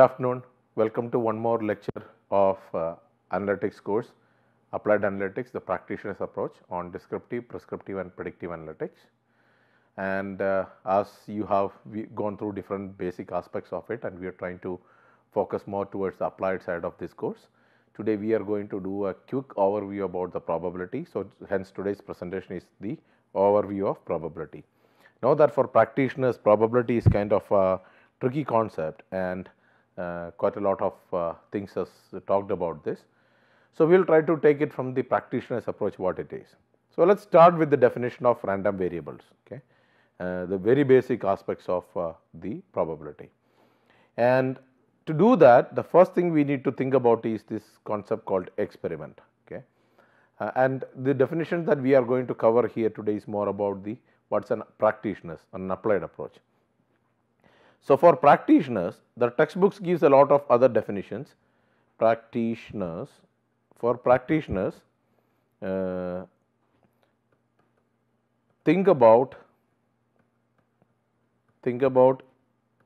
Good afternoon. Welcome to one more lecture of uh, analytics course, Applied Analytics, the practitioner's approach on descriptive, prescriptive and predictive analytics. And uh, as you have gone through different basic aspects of it and we are trying to focus more towards the applied side of this course. Today we are going to do a quick overview about the probability. So, hence today's presentation is the overview of probability. Now that for practitioners probability is kind of a tricky concept and quite a lot of uh, things has talked about this. So, we will try to take it from the practitioner's approach what it is. So, let us start with the definition of random variables, okay, uh, the very basic aspects of uh, the probability. And to do that the first thing we need to think about is this concept called experiment. Okay. Uh, and the definition that we are going to cover here today is more about the what is an practitioners an applied approach. So, for practitioners the textbooks gives a lot of other definitions. Practitioners for practitioners uh, think about think about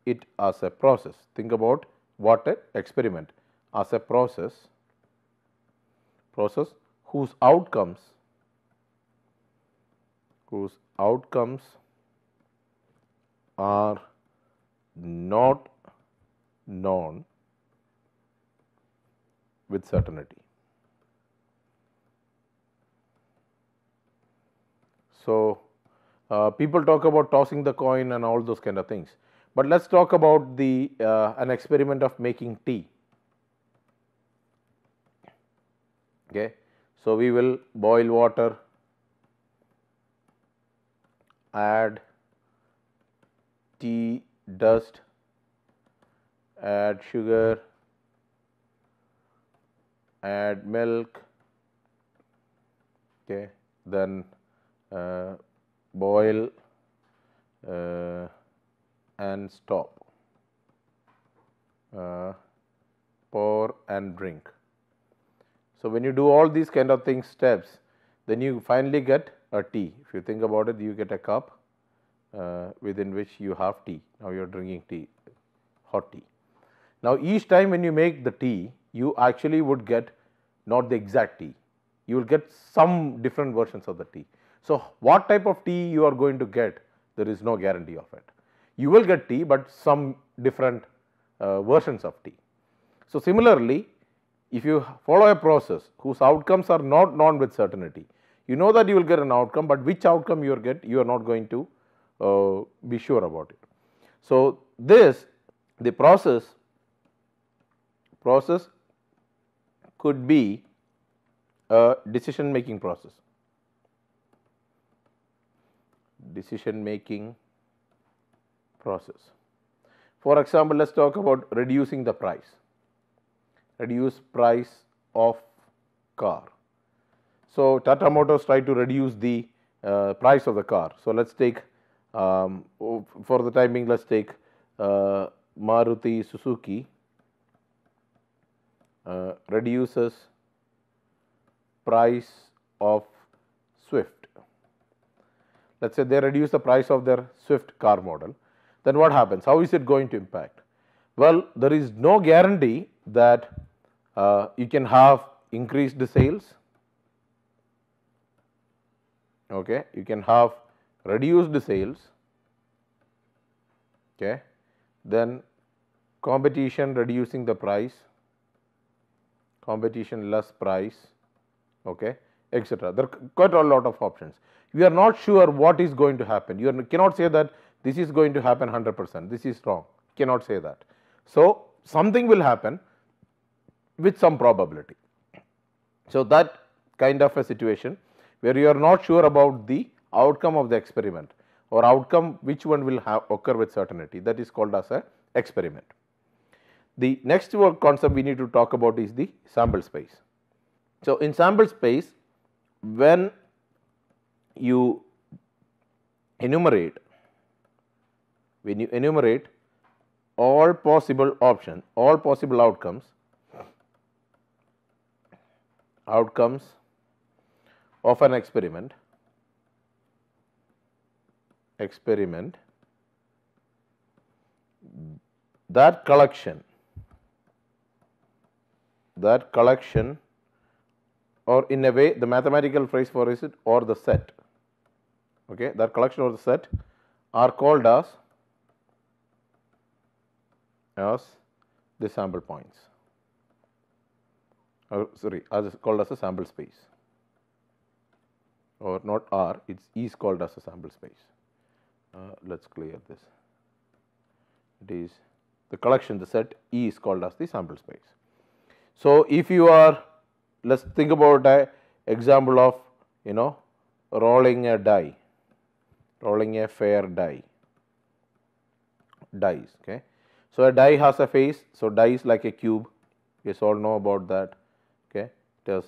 it as a process. Think about what a experiment as a process process whose outcomes whose outcomes are not known with certainty. So, uh, people talk about tossing the coin and all those kind of things, but let us talk about the uh, an experiment of making tea. Okay. So, we will boil water, add tea dust, add sugar, add milk, okay, then uh, boil uh, and stop, uh, pour and drink. So, when you do all these kind of things steps, then you finally get a tea. If you think about it, you get a cup uh, within which you have tea. Now, you are drinking tea, hot tea. Now, each time when you make the tea, you actually would get not the exact tea, you will get some different versions of the tea. So, what type of tea you are going to get, there is no guarantee of it. You will get tea, but some different uh, versions of tea. So, similarly, if you follow a process whose outcomes are not known with certainty, you know that you will get an outcome, but which outcome you will get, you are not going to uh, be sure about it. So, this the process process could be a decision making process decision making process. For example, let us talk about reducing the price, reduce price of car. So, Tata Motors try to reduce the uh, price of the car. So, let us take um, for the time being let us take uh, Maruti Suzuki uh, reduces price of Swift. Let us say they reduce the price of their Swift car model, then what happens? How is it going to impact? Well, there is no guarantee that uh, you can have increased sales, okay. you can have reduced sales, okay. then competition reducing the price, competition less price, okay, etc. There are quite a lot of options. We are not sure what is going to happen. You cannot say that this is going to happen 100 percent, this is wrong, cannot say that. So, something will happen with some probability. So, that kind of a situation where you are not sure about the outcome of the experiment or outcome which one will have occur with certainty that is called as a experiment. The next concept we need to talk about is the sample space. So, in sample space when you enumerate when you enumerate all possible options all possible outcomes outcomes of an experiment experiment. That collection that collection or in a way the mathematical phrase for is it or the set. Okay that collection or the set are called as as the sample points. Or sorry as called as a sample space. Or not R it is called as a sample space. Uh, let us clear this it is the collection the set E is called as the sample space. So, if you are let us think about a example of you know rolling a die rolling a fair die dies. okay so a die has a face so die is like a cube you all know about that okay it has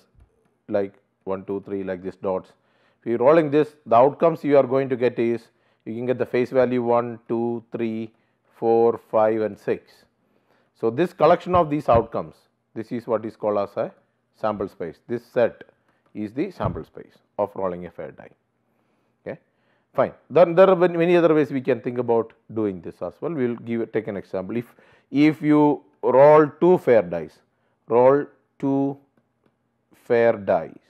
like 1 2 3 like this dots if you are rolling this the outcomes you are going to get is you can get the face value 1 2 3 4 5 and 6 so this collection of these outcomes this is what is called as a sample space. This set is the sample space of rolling a fair die. Okay? Fine. Then there are many other ways we can think about doing this as well. We will give take an example. If if you roll two fair dice roll two fair dice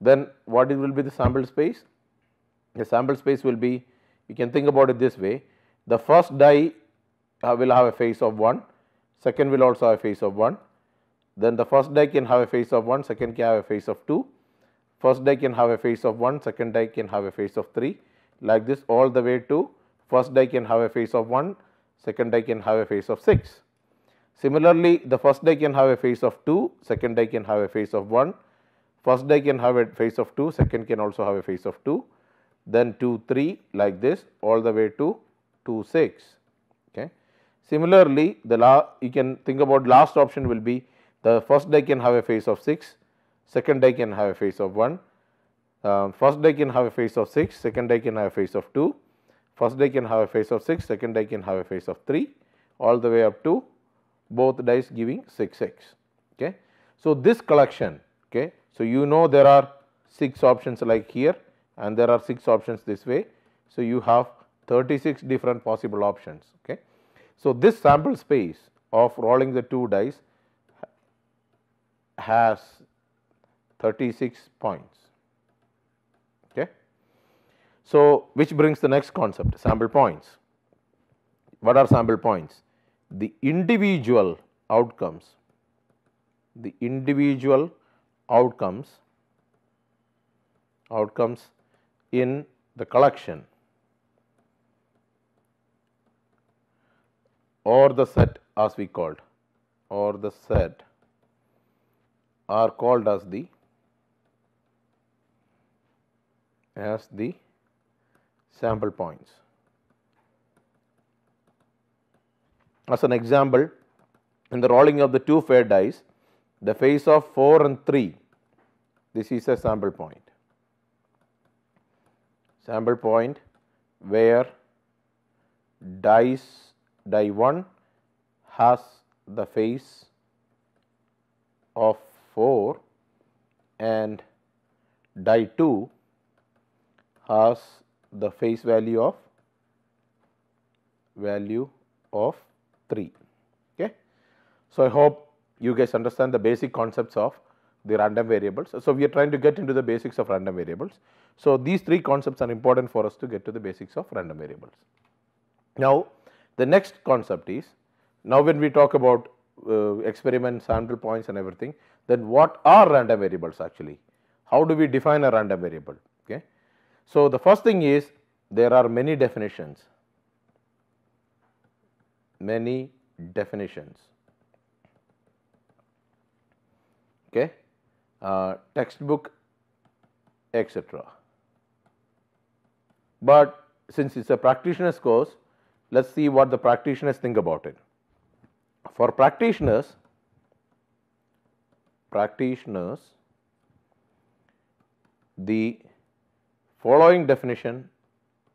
then what will be the sample space? The sample space will be you can think about it this way the first die uh, will have a face of 1, second will also have a face of 1, then the first die can have a face of 1, second can have a face of 2, first die can have a face of 1, second die can have a face of 3 like this all the way to first die can have a face of 1, second die can have a face of 6. Similarly, the first die can have a face of 2, second die can have a face of 1, first die can have a face of 2, second can also have a face of 2, then 2 3 like this all the way to 2 6. Okay. Similarly, the la you can think about last option will be the first die can have a face of 6, second die can have a face of 1, uh, first die can have a face of 6, second die can have a face of 2, first die can have a face of 6, second die can have a face of 3 all the way up to both dice giving 6 6. Okay. So, this collection okay. So, you know there are 6 options like here and there are 6 options this way. So, you have 36 different possible options. Okay. So, this sample space of rolling the 2 dice has 36 points. Okay. So, which brings the next concept sample points. What are sample points? The individual outcomes, the individual outcomes outcomes in the collection or the set as we called or the set are called as the as the sample points. As an example, in the rolling of the two fair dice, the face of 4 and 3, this is a sample point. Sample point where dice die 1 has the face of 4 and die 2 has the face value of value of 3. Okay. So, I hope you guys understand the basic concepts of the random variables. So, we are trying to get into the basics of random variables. So, these three concepts are important for us to get to the basics of random variables. Now, the next concept is now when we talk about uh, experiment sample points and everything, then what are random variables actually? How do we define a random variable? Okay. So, the first thing is there are many definitions, many definitions. Okay. Uh, textbook etc. But since it is a practitioner's course, let us see what the practitioners think about it. For practitioners, practitioners, the following definition,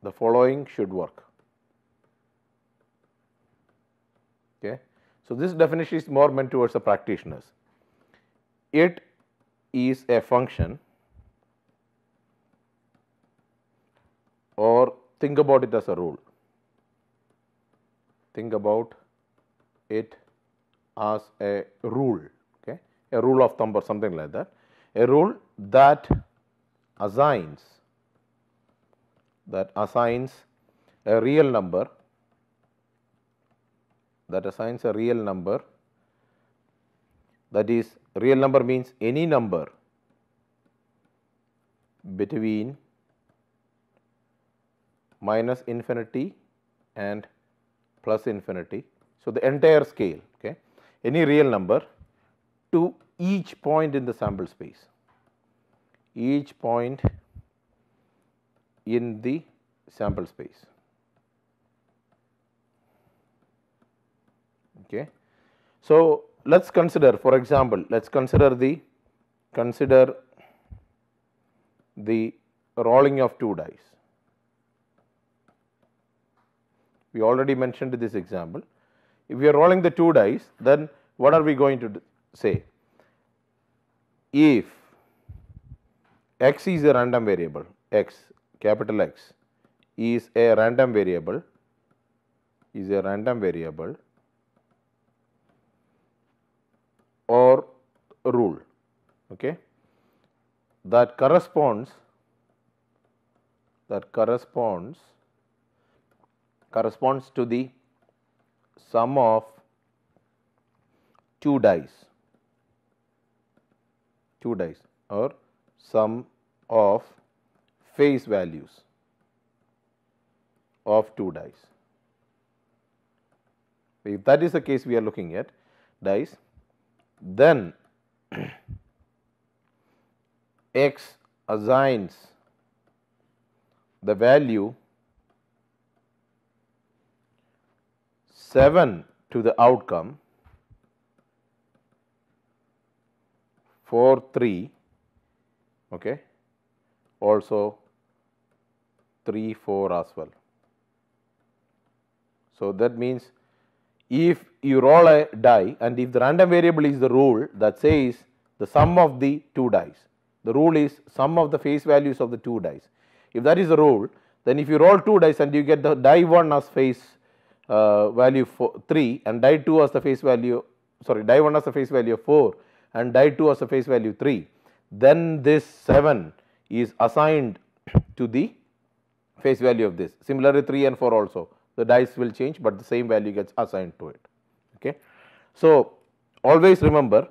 the following should work. Okay. So, this definition is more meant towards the practitioners. It is a function or think about it as a rule. Think about it as a rule, okay, a rule of thumb or something like that, a rule that assigns that assigns a real number that assigns a real number that is real number means any number between minus infinity and plus infinity. So, the entire scale okay, any real number to each point in the sample space, each point in the sample space. Okay. So, let us consider for example, let us consider the consider the rolling of two dice. We already mentioned this example. If we are rolling the two dice, then what are we going to say? If x is a random variable, x capital X is a random variable, is a random variable or rule okay, that corresponds that corresponds corresponds to the sum of two dice two dice or sum of face values of two dice. If that is the case we are looking at dice, then x assigns the value 7 to the outcome. 4 3 okay. Also 3 4 as well. So that means if you roll a die and if the random variable is the rule that says the sum of the two dice the rule is sum of the face values of the two dice. If that is the rule then if you roll two dice and you get the die 1 as face Uh, value four, 3 and die 2 as the face value sorry die 1 as the face value of 4 and die 2 as the face value 3 then this 7 is assigned to the face value of this. Similarly, 3 and 4 also the dice will change, but the same value gets assigned to it. Okay. So, always remember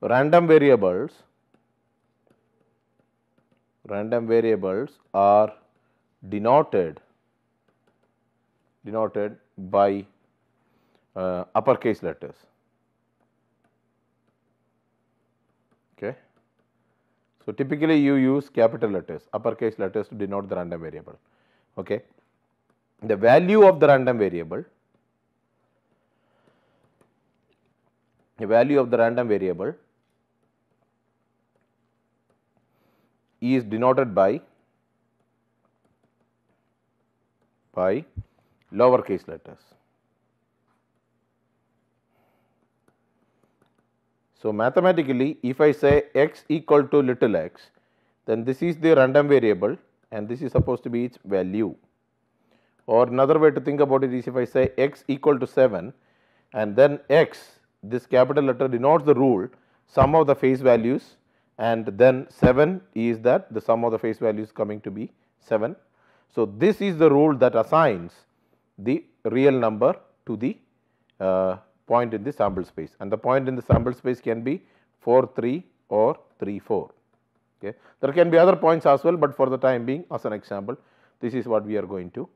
random variables random variables are denoted denoted by uh, uppercase letters. Okay. So, typically you use capital letters, uppercase letters to denote the random variable. Okay. The value of the random variable, the value of the random variable is denoted by by lowercase letters. So, mathematically if I say x equal to little x, then this is the random variable and this is supposed to be its value. Or another way to think about it is if I say x equal to 7 and then x this capital letter denotes the rule sum of the face values and then 7 is that the sum of the face values coming to be 7. So, this is the rule that assigns the real number to the uh, point in the sample space and the point in the sample space can be 4 3 or 3 4. Okay. There can be other points as well, but for the time being as an example this is what we are going to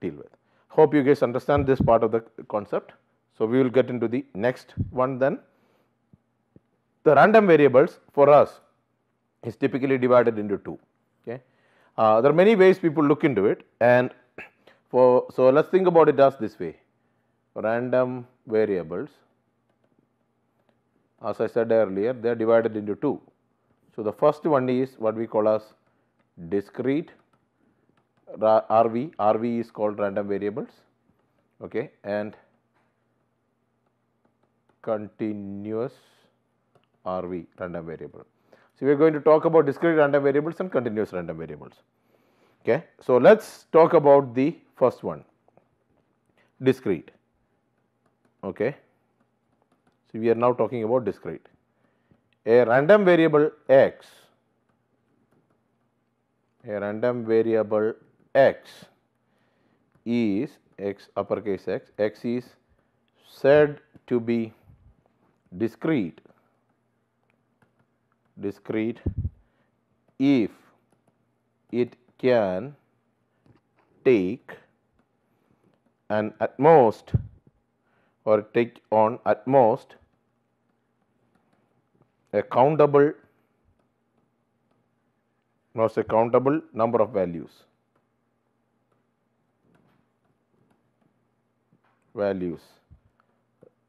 deal with. Hope you guys understand this part of the concept. So, we will get into the next one then. The random variables for us is typically divided into two. Okay. Uh, there are many ways people look into it and for so let us think about it as this way random variables as I said earlier they are divided into two. So, the first one is what we call as discrete RV, RV is called random variables okay, and continuous RV random variable. So, we are going to talk about discrete random variables and continuous random variables. Okay. So, let us talk about the first one discrete. Okay. So, we are now talking about discrete. A random variable x, a random variable x is x uppercase x, x is said to be discrete discrete if it can take an at most or take on at most a countable not a countable number of values values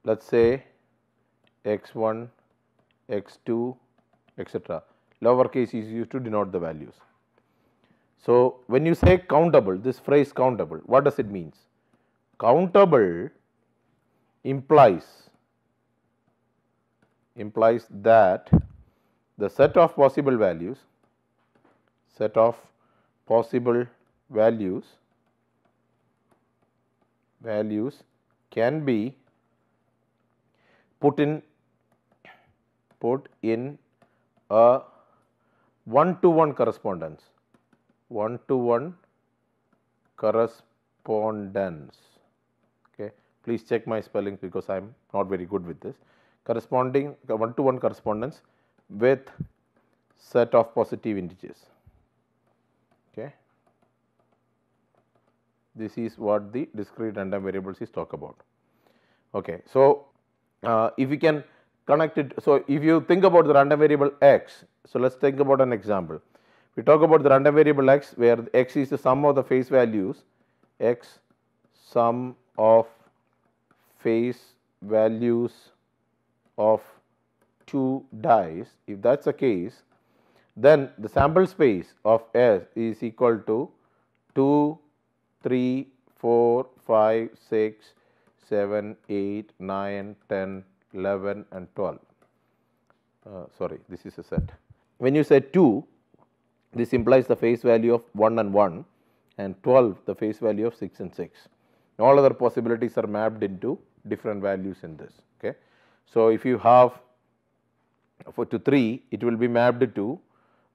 let us say x 1 x 2 etc. Lowercase is used to denote the values. So, when you say countable, this phrase countable, what does it means? Countable implies implies that the set of possible values set of possible values values can be put in put in a one to one correspondence, one to one correspondence. Okay. Please check my spellings because I am not very good with this. Corresponding one to one correspondence with set of positive integers. Okay. This is what the discrete random variables is talk about. Okay. So, uh, if we can connect it. So, if you think about the random variable x, so let us think about an example. We talk about the random variable x where x is the sum of the phase values, x sum of phase values of two dies. If that is the case, then the sample space of S is equal to 2, 3, 4, 5, 6, 7, 8, 9, 10, 11 and 12. Uh, sorry, this is a set. When you say 2, this implies the phase value of 1 and 1 and 12 the phase value of 6 and 6. All other possibilities are mapped into different values in this. Okay. So, if you have for to 3 it will be mapped to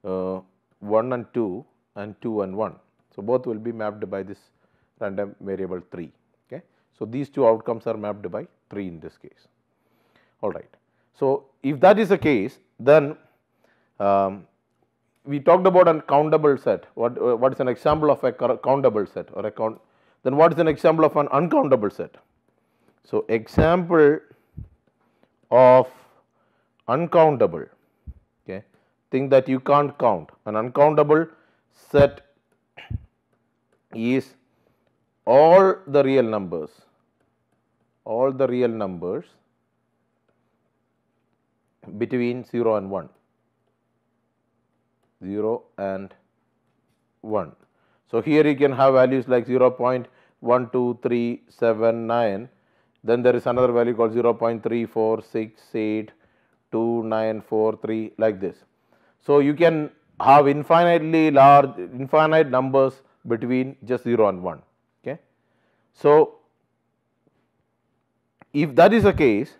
uh, 1 and 2 and 2 and 1. So, both will be mapped by this random variable 3. Okay. So, these two outcomes are mapped by 3 in this case all right. So, if that is the case then um, we talked about an countable set. What uh, what is an example of a countable set or a count then what is an example of an uncountable set. So, example of uncountable okay thing that you can't count. An uncountable set is all the real numbers all the real numbers between 0 and 1, 0 and 1. So, here you can have values like 0 0.12379, then there is another value called 0 0.34682943 like this. So, you can have infinitely large infinite numbers between just 0 and 1. Okay. So, if that is the case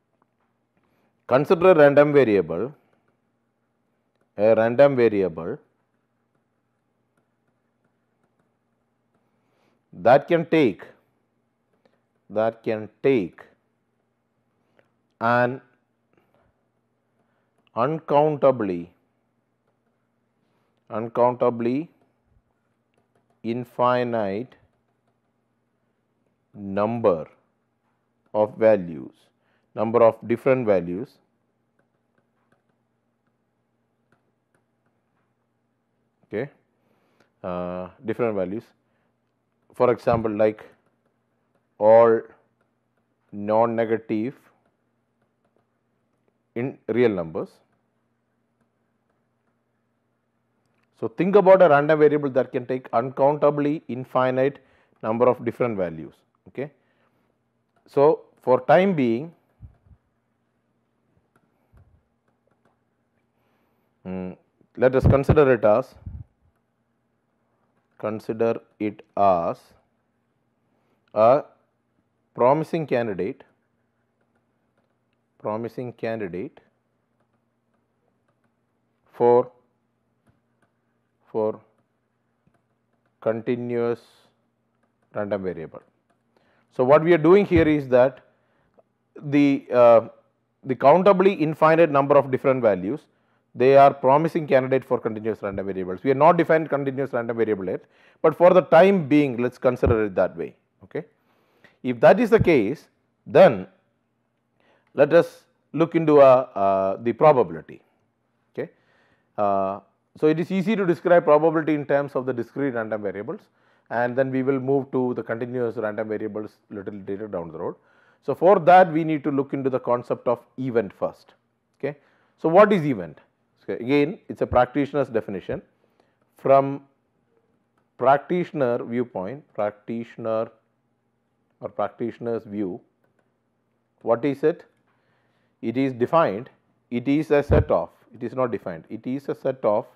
Consider a random variable, a random variable that can take that can take an uncountably uncountably infinite number of values number of different values okay uh, different values for example like all non negative in real numbers. So, think about a random variable that can take uncountably infinite number of different values. Okay. So, for time being mm, let us consider it as consider it as a promising candidate promising candidate for for continuous random variable. So, what we are doing here is that the uh, the countably infinite number of different values they are promising candidate for continuous random variables. We are not defined continuous random variable yet, but for the time being let us consider it that way. Okay. If that is the case then let us look into a, uh, the probability. Okay. Uh, so, it is easy to describe probability in terms of the discrete random variables and then we will move to the continuous random variables little later down the road. So, for that we need to look into the concept of event first. Okay. So, what is event? Again it is a practitioner's definition from practitioner viewpoint, practitioner or practitioner's view, what is it? It is defined, it is a set of, it is not defined, it is a set of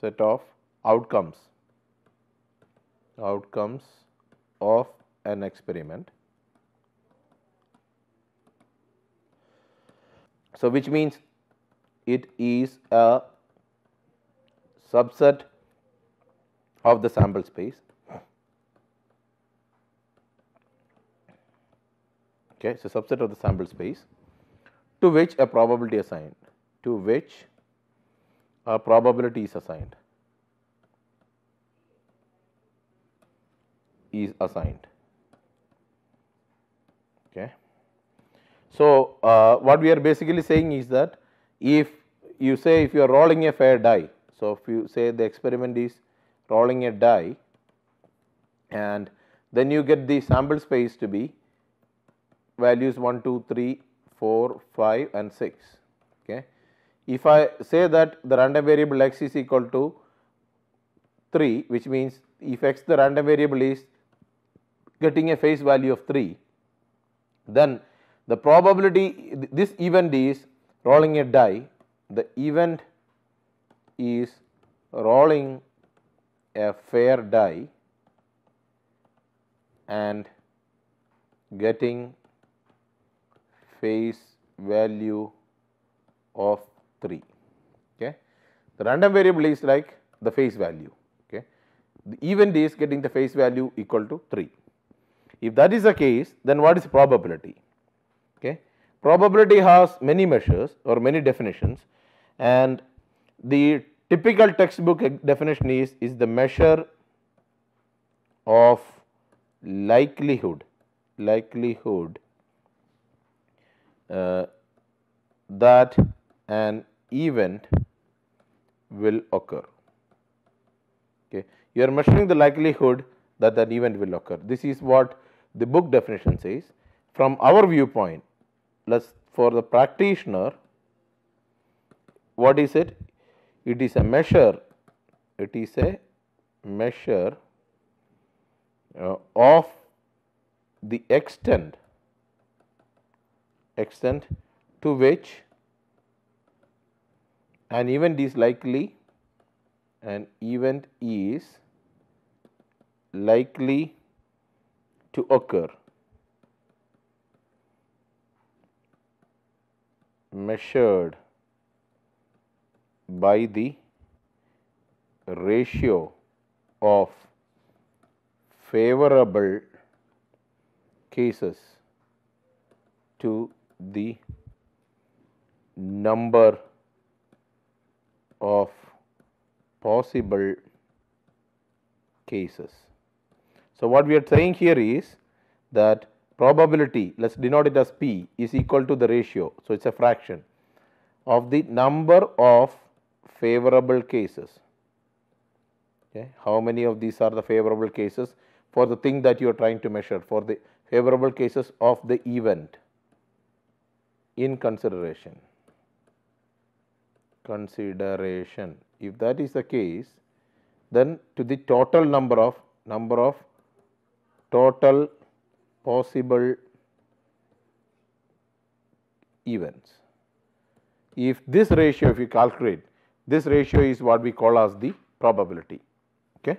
set of outcomes outcomes of an experiment. So, which means it is a subset of the sample space. Okay, so subset of the sample space to which a probability assigned, to which a probability is assigned. is assigned. Okay. So, uh, what we are basically saying is that if you say if you are rolling a fair die, so if you say the experiment is rolling a die and then you get the sample space to be values 1, 2, 3, 4, 5 and 6. Okay. If I say that the random variable x is equal to 3 which means if x the random variable is getting a face value of 3, then the probability this event is rolling a die, the event is rolling a fair die and getting face value of 3. Okay. The random variable is like the face value. Okay. The event is getting the face value equal to 3. If that is the case, then what is probability? Okay. Probability has many measures or many definitions and the typical textbook definition is, is the measure of likelihood, likelihood uh, that an event will occur. Okay. You are measuring the likelihood that an event will occur. This is what the book definition says. From our viewpoint, let us for the practitioner, what is it? It is a measure, it is a measure uh, of the extent, extent to which an event is likely, an event is likely to occur measured by the ratio of favorable cases to the number of possible cases. So, what we are saying here is that probability let us denote it as P is equal to the ratio. So, it is a fraction of the number of favorable cases. Okay. How many of these are the favorable cases for the thing that you are trying to measure for the favorable cases of the event. in consideration consideration if that is the case then to the total number of number of total possible events. If this ratio if you calculate this ratio is what we call as the probability okay?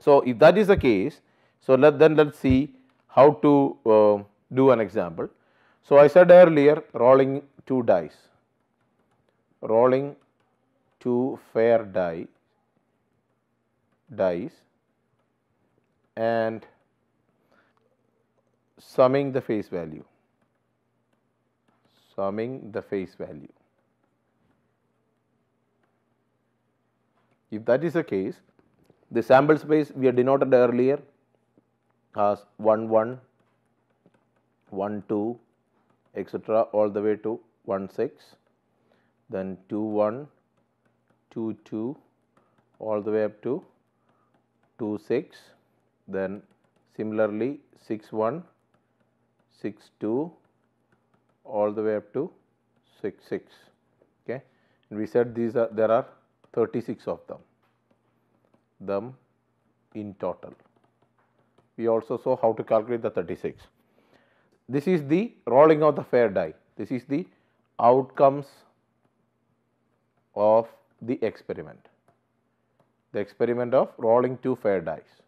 So if that is the case so let then let's see how to uh, do an example. So i said earlier rolling two dice rolling two fair die dice and summing the face value summing the face value. If that is the case, the sample space we had denoted earlier as 1 1, 1 2 etc. all the way to 1 6, then 2 1, 2 2 all the way up to 2 6, then similarly 6 1, 6 2 all the way up to 6 6 okay? And we said these are there are 36 of them them in total. We also saw how to calculate the 36 this is the rolling of the fair die. This is the outcomes of the experiment. The experiment of rolling two fair dice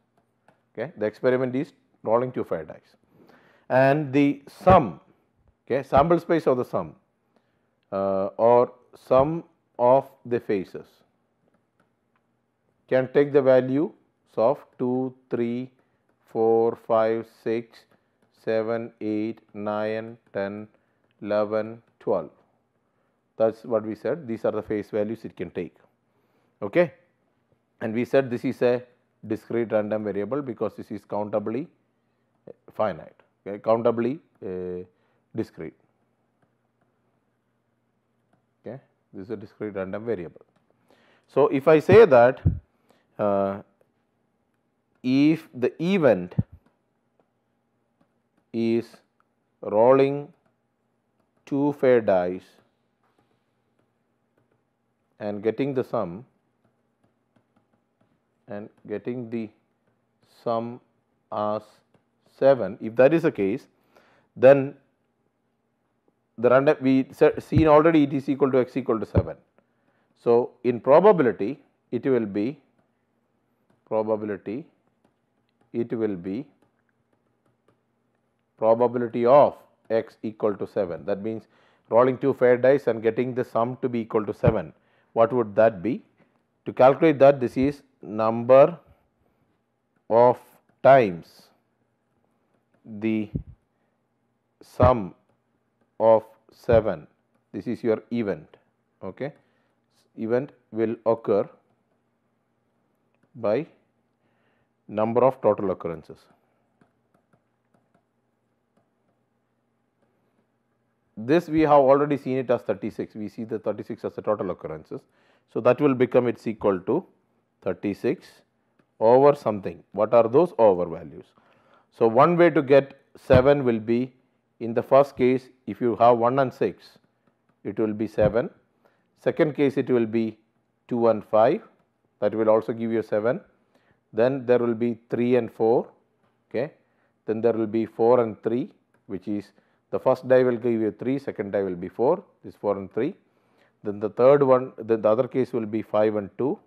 okay? The experiment is rolling two fair dice and the sum okay, sample space of the sum uh, or sum of the faces can take the values of 2, 3, 4, 5, 6, 7, 8, 9, 10, 11, 12. That is what we said these are the face values it can take. Okay. And we said this is a discrete random variable because this is countably finite, okay, countably uh, discrete. Okay. This is a discrete random variable. So, if I say that uh, if the event is rolling two fair dice and getting the sum and getting the sum as 7 if that is the case then the random we seen already it is equal to x equal to 7. So, in probability it will be probability it will be probability of x equal to 7 that means rolling two fair dice and getting the sum to be equal to 7 what would that be? To calculate that this is number of times the sum of 7 this is your event okay? Event will occur by number of total occurrences. This we have already seen it as 36 we see the 36 as the total occurrences. So that will become its equal to 36 over something. What are those over values so one way to get 7 will be in the first case if you have 1 and 6 it will be 7, second case it will be 2 and 5 that will also give you 7, then there will be 3 and 4, okay. then there will be 4 and 3 which is the first die will give you 3, second die will be 4, this 4 and 3, then the third one, then the other case will be 5 and 2,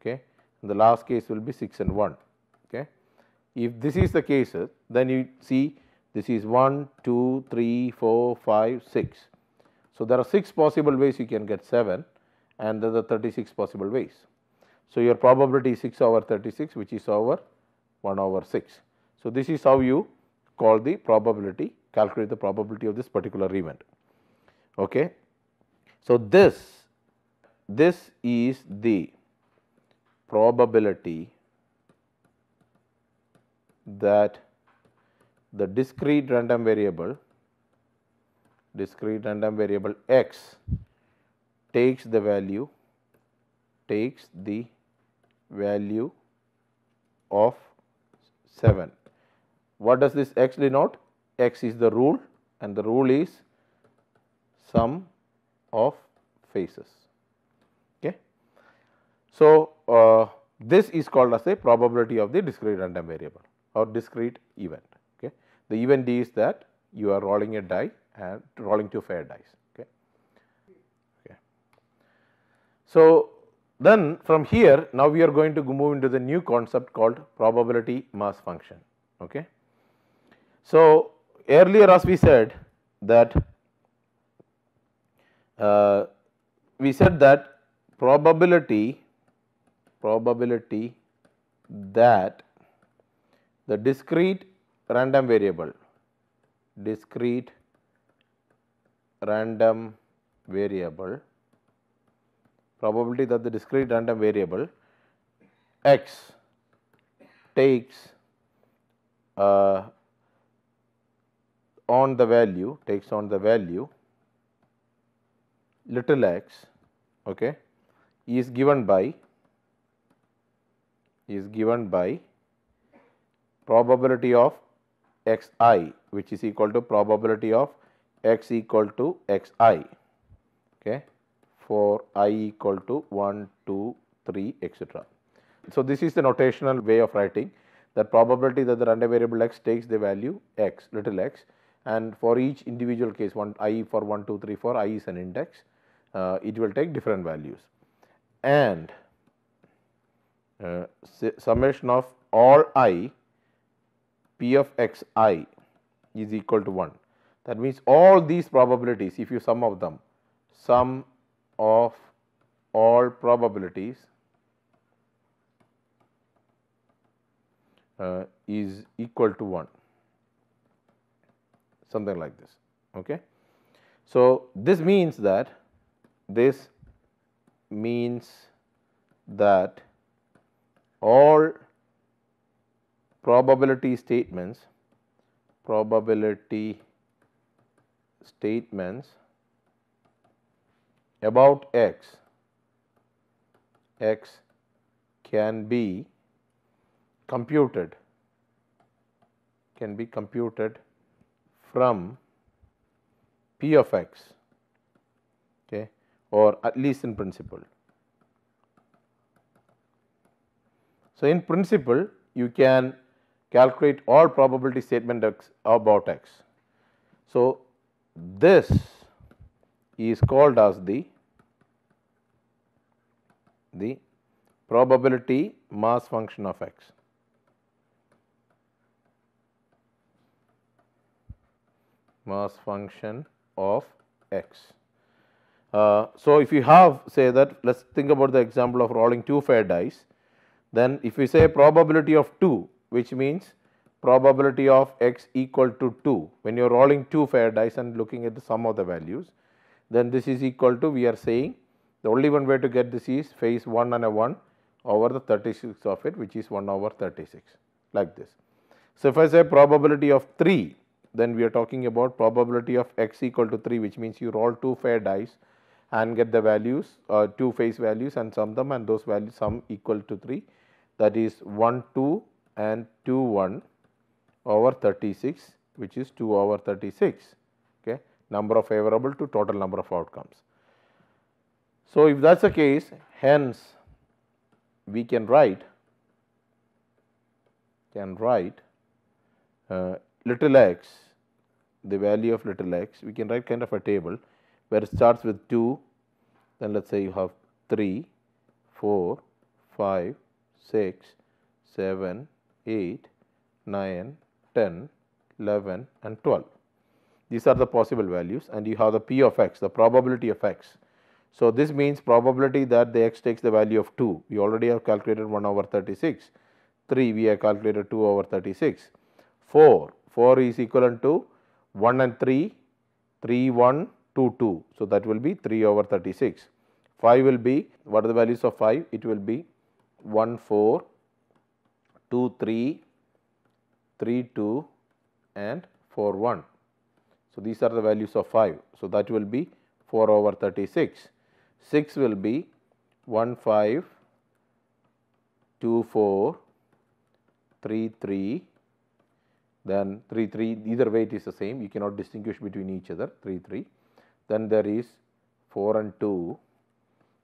okay. and the last case will be 6 and 1. Okay. If this is the case, then you see this is 1, 2, 3, 4, 5, 6. So, there are 6 possible ways you can get 7 and there are 36 possible ways. So, your probability is 6 over 36 which is over 1 over 6. So, this is how you call the probability calculate the probability of this particular event. Okay. So, this this is the probability that the discrete random variable discrete random variable x takes the value takes the value of 7. What does this x denote? x is the rule and the rule is sum of faces. Okay. So, uh, this is called as a probability of the discrete random variable or discrete event. Okay. The event D is that you are rolling a die and rolling two fair dice. Okay. Okay. So, then from here now we are going to move into the new concept called probability mass function. Okay. So, earlier as we said that uh, we said that probability probability that the discrete random variable. Discrete random variable. Probability that the discrete random variable x takes uh, on the value takes on the value little x okay, is given by is given by probability of x i which is equal to probability of x equal to x i okay, for i equal to 1, 2, 3 etc. So, this is the notational way of writing. That probability that the random variable x takes the value x little x and for each individual case one i for 1, 2, 3, 4 i is an index uh, it will take different values. And uh, summation of all i p of x i is equal to 1. That means, all these probabilities if you sum of them sum of all probabilities uh, is equal to 1 something like this. Okay. So, this means that this means that all probability statements probability statements about x x can be computed can be computed from p of x okay or at least in principle. So, in principle you can calculate all probability statement about x. So, this is called as the the probability mass function of x. mass function of x. Uh, so, if you have say that let us think about the example of rolling two fair dice, then if we say probability of 2 which means probability of x equal to 2 when you are rolling two fair dice and looking at the sum of the values, then this is equal to we are saying the only one way to get this is face 1 and a 1 over the 36 of it which is 1 over 36 like this. So, if I say probability of 3 then we are talking about probability of x equal to 3 which means you roll two fair dice and get the values uh, two face values and sum them and those values sum equal to 3 that is 1 2 and 2 1 over 36 which is 2 over 36 okay number of favorable to total number of outcomes. So, if that is the case hence we can write can write uh, little x the value of little x, we can write kind of a table where it starts with 2, then let us say you have 3, 4, 5, 6, 7, 8, 9, 10, 11 and 12. These are the possible values and you have the p of x, the probability of x. So, this means probability that the x takes the value of 2, we already have calculated 1 over 36, 3 we have calculated 2 over 36, 4, 4 is equivalent to 1 and 3, 3, 1, 2, 2. So, that will be 3 over 36. 5 will be, what are the values of 5? It will be 1, 4, 2, 3, 3, 2 and 4, 1. So, these are the values of 5. So, that will be 4 over 36. 6 will be 1, 5, 2, 4, 3, 3, then 3 3 either way it is the same you cannot distinguish between each other 3 3 then there is 4 and 2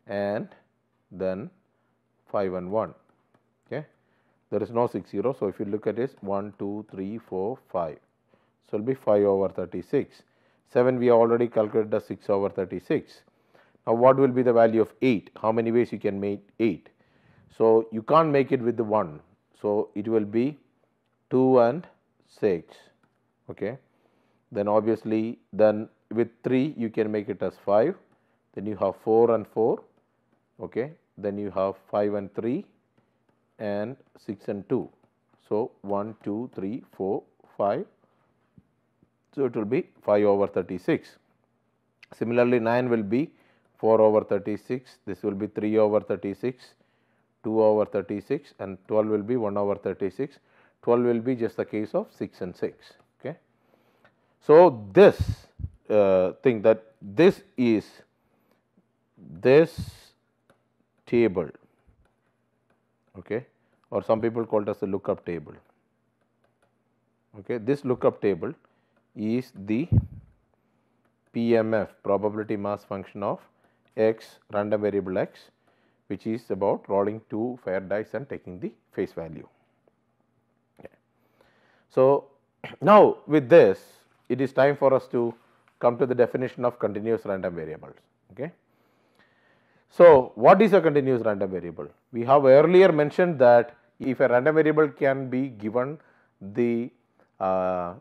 and then 5 and 1. There is no 6 0. So, if you look at it 1, 2, 3, 4, 5. So, it will be 5 over 36. 7 we already calculated as 6 over 36. Now, what will be the value of 8? How many ways you can make 8? So, you can't make it with the 1. So, it will be 2 and 6. Okay. Then obviously, then with 3 you can make it as 5, then you have 4 and 4, okay. then you have 5 and 3 and 6 and 2. So, 1, 2, 3, 4, 5. So, it will be 5 over 36. Similarly, 9 will be 4 over 36, this will be 3 over 36, 2 over 36 and 12 will be 1 over 36, 12 will be just the case of 6 and 6. Okay. So, this uh, thing that this is this table okay, or some people call it as the lookup table. Okay. This lookup table is the PMF probability mass function of x random variable x which is about rolling two fair dice and taking the face value. Okay. So, now with this it is time for us to come to the definition of continuous random variables. Okay. So, what is a continuous random variable? We have earlier mentioned that if a random variable can be given the uh,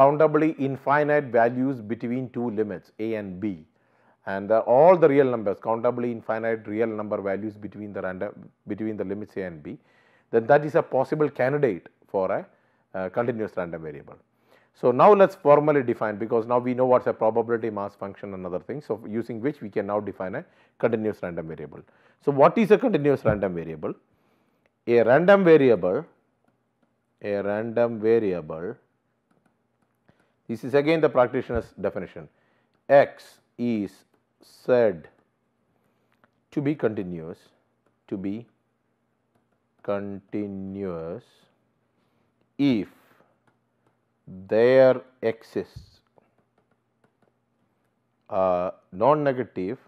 countably infinite values between two limits a and b and the, all the real numbers countably infinite real number values between the random between the limits a and b then that is a possible candidate for a uh, continuous random variable. So, now let us formally define because now we know what is a probability mass function and other things. So, using which we can now define a continuous random variable. So, what is a continuous random variable? A random variable, a random variable, this is again the practitioner's definition, x is said to be continuous, to be continuous if there exists a non-negative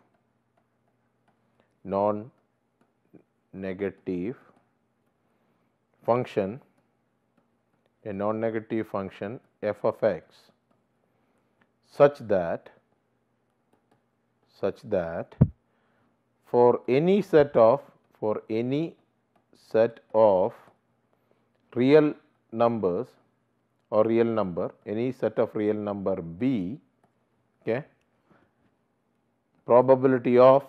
non-negative function a non-negative function f of x such that such that for any set of for any set of real numbers or real number any set of real number b okay probability of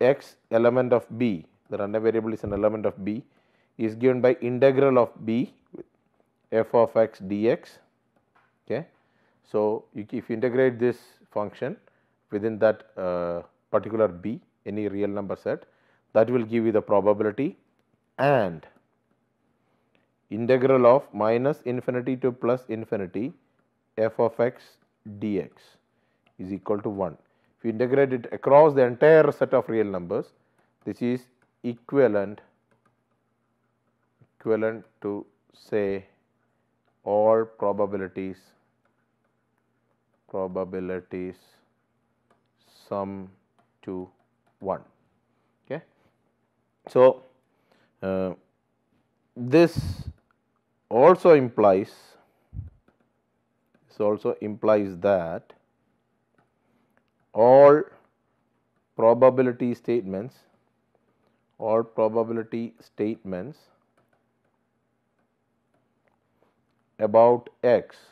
x element of b the random variable is an element of b is given by integral of b f of x dx okay so if you integrate this function within that uh, particular b any real number set that will give you the probability and integral of minus infinity to plus infinity f of x dx is equal to 1. If you integrate it across the entire set of real numbers, this is equivalent equivalent to say all probabilities probabilities sum to 1. Okay. So, uh, this also implies this also implies that all probability statements all probability statements about x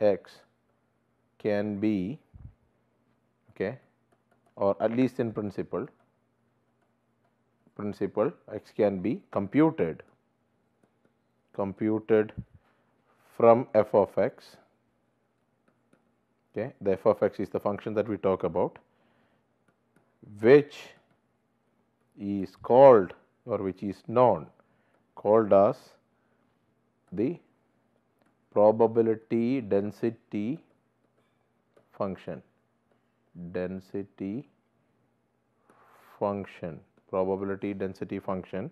x can be okay or at least in principle principle x can be computed computed from f of x. Okay. The f of x is the function that we talk about which is called or which is known called as the probability density function density function probability density function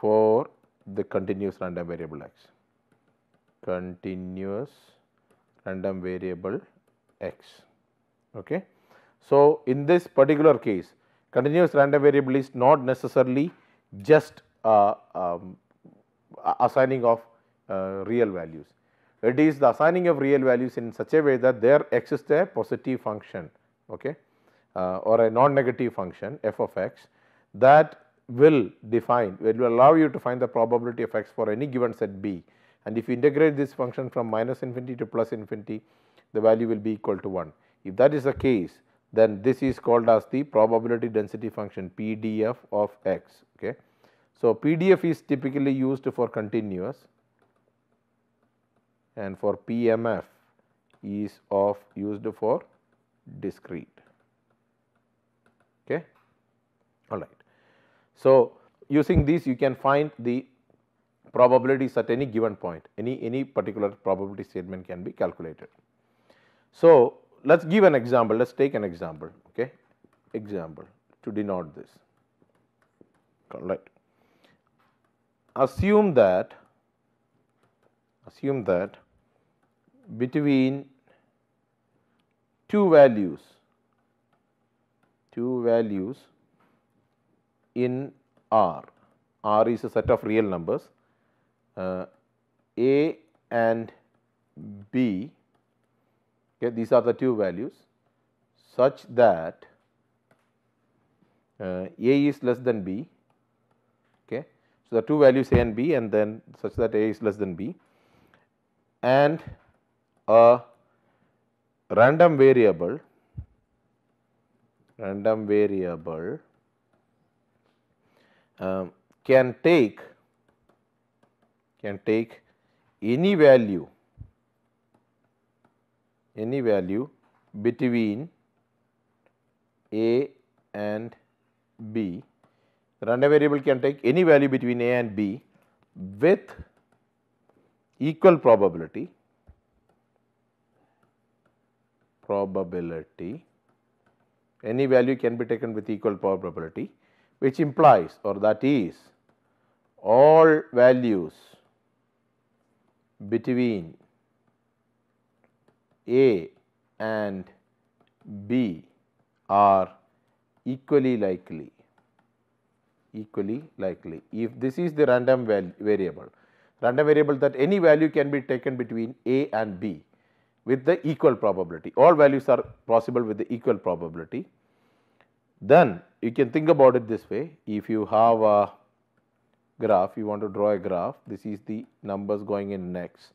for the continuous random variable x continuous random variable x. Okay. So, in this particular case continuous random variable is not necessarily just uh, um, assigning of uh, real values. It is the assigning of real values in such a way that there exists a positive function okay, uh, or a non-negative function f of x that will define it will allow you to find the probability of x for any given set b and if you integrate this function from minus infinity to plus infinity the value will be equal to 1. If that is the case then this is called as the probability density function PDF of x. Okay. So, PDF is typically used for continuous and for PMF is of used for discrete. Okay. All right. So, using this you can find the probabilities at any given point, any, any particular probability statement can be calculated. So, let us give an example, let us take an example, okay, example to denote this, right. Assume that, assume that between two values, two values in R, R is a set of real numbers, uh, A and B okay, these are the two values such that uh, A is less than B. Okay. So, the two values A and B and then such that A is less than B and a random variable random variable um, can take can take any value any value between a and b. The random variable can take any value between a and b with equal probability probability any value can be taken with equal probability which implies or that is all values between a and B are equally likely equally likely. If this is the random variable random variable that any value can be taken between A and B with the equal probability all values are possible with the equal probability then you can think about it this way. If you have a graph you want to draw a graph this is the numbers going in next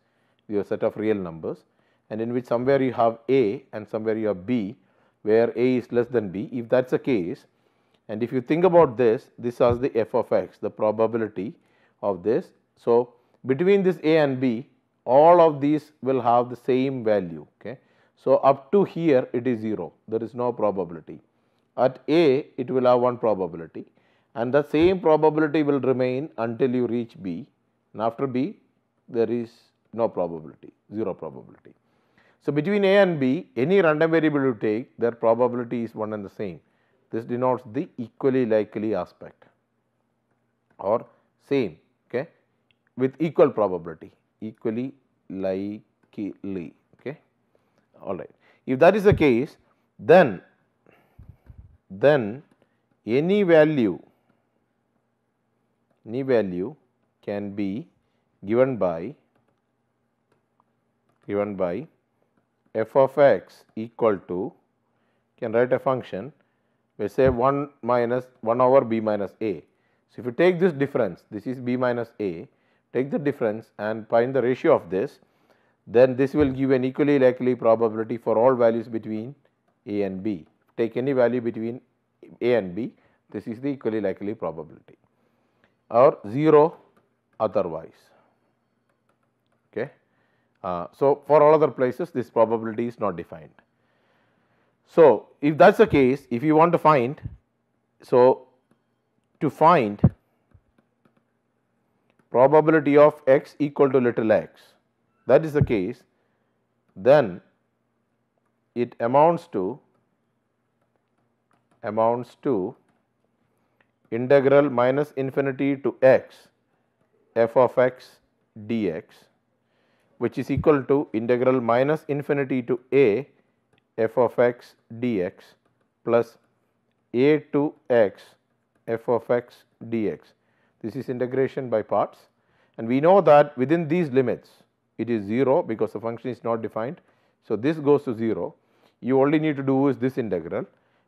your set of real numbers and in which somewhere you have A and somewhere you have B where A is less than B. If that is the case and if you think about this, this is the f of x, the probability of this. So, between this A and B all of these will have the same value. Okay. So, up to here it is 0, there is no probability. At A it will have one probability and the same probability will remain until you reach B and after B there is no probability, 0 probability. So, between A and B any random variable you take their probability is one and the same. This denotes the equally likely aspect or same okay, with equal probability equally likely okay all right. If that is the case then then any value any value can be given by given by f of x equal to can write a function we say 1 minus 1 over b minus a. So, if you take this difference this is b minus a take the difference and find the ratio of this then this will give an equally likely probability for all values between a and b. Take any value between a and b this is the equally likely probability or 0 otherwise. Uh, so, for all other places this probability is not defined. So, if that is the case if you want to find, so to find probability of x equal to little x that is the case then it amounts to amounts to integral minus infinity to x f of x dx which is equal to integral minus infinity to a f of x dx plus a to x f of x dx. This is integration by parts and we know that within these limits it is 0 because the function is not defined. So, this goes to 0 you only need to do is this integral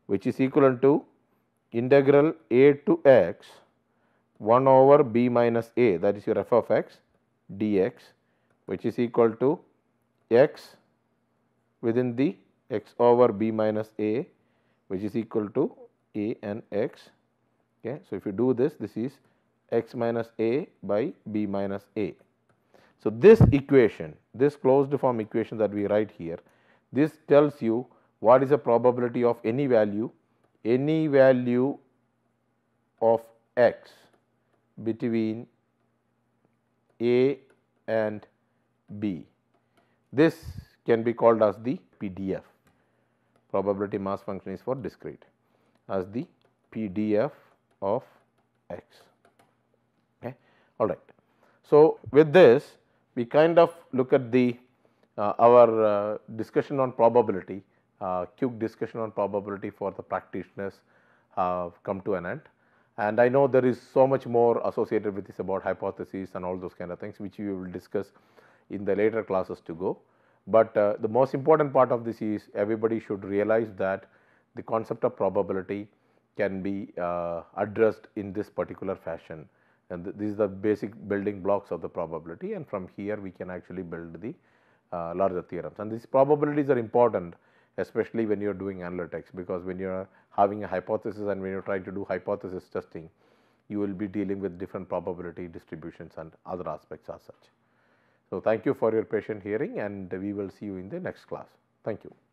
which is equivalent to integral a to x 1 over b minus a that is your f of x dx which is equal to x within the x over b minus a which is equal to a and x. Okay. So, if you do this, this is x minus a by b minus a. So, this equation, this closed form equation that we write here, this tells you what is the probability of any value, any value of x between a and b. This can be called as the PDF probability mass function is for discrete as the PDF of x. Okay. All right. So, with this we kind of look at the uh, our uh, discussion on probability, uh, quick discussion on probability for the practitioners have come to an end. And I know there is so much more associated with this about hypotheses and all those kind of things which we will discuss in the later classes to go. But uh, the most important part of this is everybody should realize that the concept of probability can be uh, addressed in this particular fashion and th these are the basic building blocks of the probability and from here we can actually build the uh, larger theorems and these probabilities are important especially when you are doing analytics because when you are having a hypothesis and when you are trying to do hypothesis testing you will be dealing with different probability distributions and other aspects as such. So, thank you for your patient hearing and we will see you in the next class. Thank you.